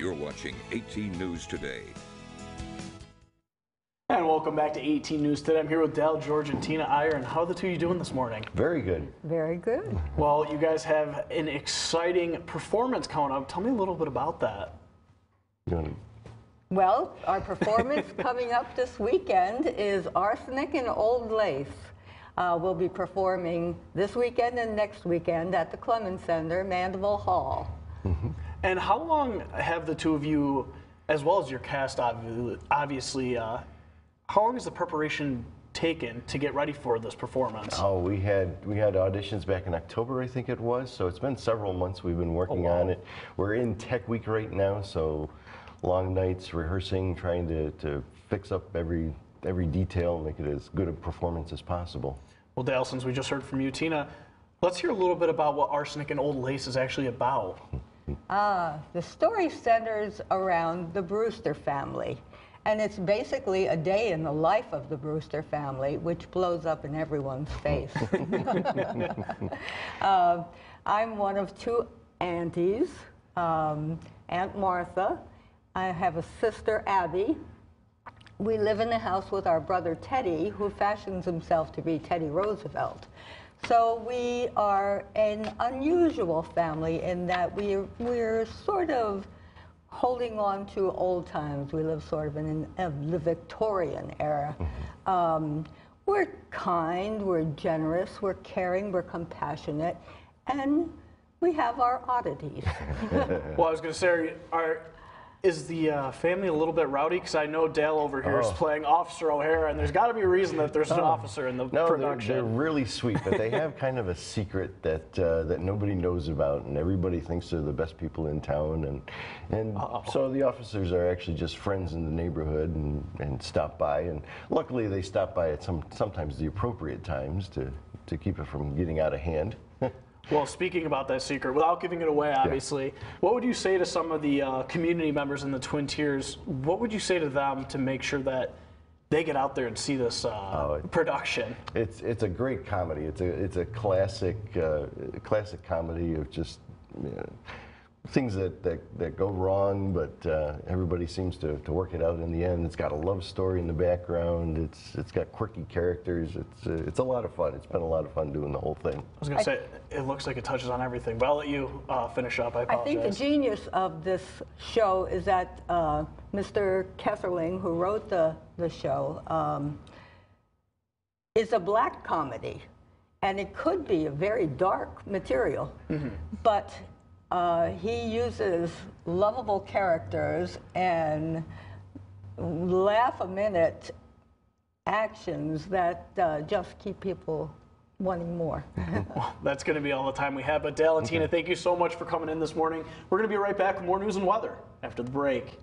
You're watching 18 News Today. And welcome back to 18 News Today. I'm here with Dale George and Tina Iron. How are the two of you doing this morning? Very good. Very good. Well, you guys have an exciting performance coming up. Tell me a little bit about that. You Well, our performance coming up this weekend is Arsenic and Old Lace. Uh, we'll be performing this weekend and next weekend at the Clemens Center, Mandeville Hall. And how long have the two of you, as well as your cast, obviously, uh, how long has the preparation taken to get ready for this performance? Oh, we had we had auditions back in October, I think it was. So it's been several months we've been working wow. on it. We're in Tech Week right now, so long nights rehearsing, trying to, to fix up every every detail, make it as good a performance as possible. Well, Dale, since we just heard from you, Tina, let's hear a little bit about what Arsenic and Old Lace is actually about. The story centers around the Brewster family. And it's basically a day in the life of the Brewster family, which blows up in everyone's face. Um, I'm one of two aunties, um, Aunt Martha. I have a sister, Abby. We live in the house with our brother Teddy, who fashions himself to be Teddy Roosevelt. So we are an unusual family in that we we're sort of holding on to old times. We live sort of in an, the Victorian era. Um, we're kind, we're generous, we're caring, we're compassionate, and we have our oddities. Well, I was going to say, are, is the uh, family a little bit rowdy? Because I know Dale over here is Oh. playing Officer O'Hara, and there's got to be a reason that there's an officer in the No, they're, production. they're really sweet, but they have kind of a secret that uh, that nobody knows about, and everybody thinks they're the best people in town, and and so the officers are actually just friends in the neighborhood and, and stop by, and luckily they stop by at some sometimes the appropriate times to to keep it from getting out of hand. Well, speaking about that secret, without giving it away, obviously, what would you say to some of the uh, community members in the Twin Tiers? What would you say to them to make sure that they get out there and see this uh, Oh, production? It's it's a great comedy. It's a it's a classic uh, classic comedy of just you know, things that, that, that go wrong, but uh, everybody seems to, to work it out in the end. It's got a love story in the background. It's it's got quirky characters. It's uh, it's a lot of fun. It's been a lot of fun doing the whole thing. I was going to say, it looks like it touches on everything, but I'll let you uh, finish up. I I think the genius of this show is that uh, Mr. Kesselring, who wrote the, the show, um, is a black comedy. And it could be a very dark material. But uh, he uses lovable characters and laugh a minute actions that uh, just keep people wanting more. That's going to be all the time we have. But Dale and Tina, thank you so much for coming in this morning. We're going to be right back with more news and weather after the break.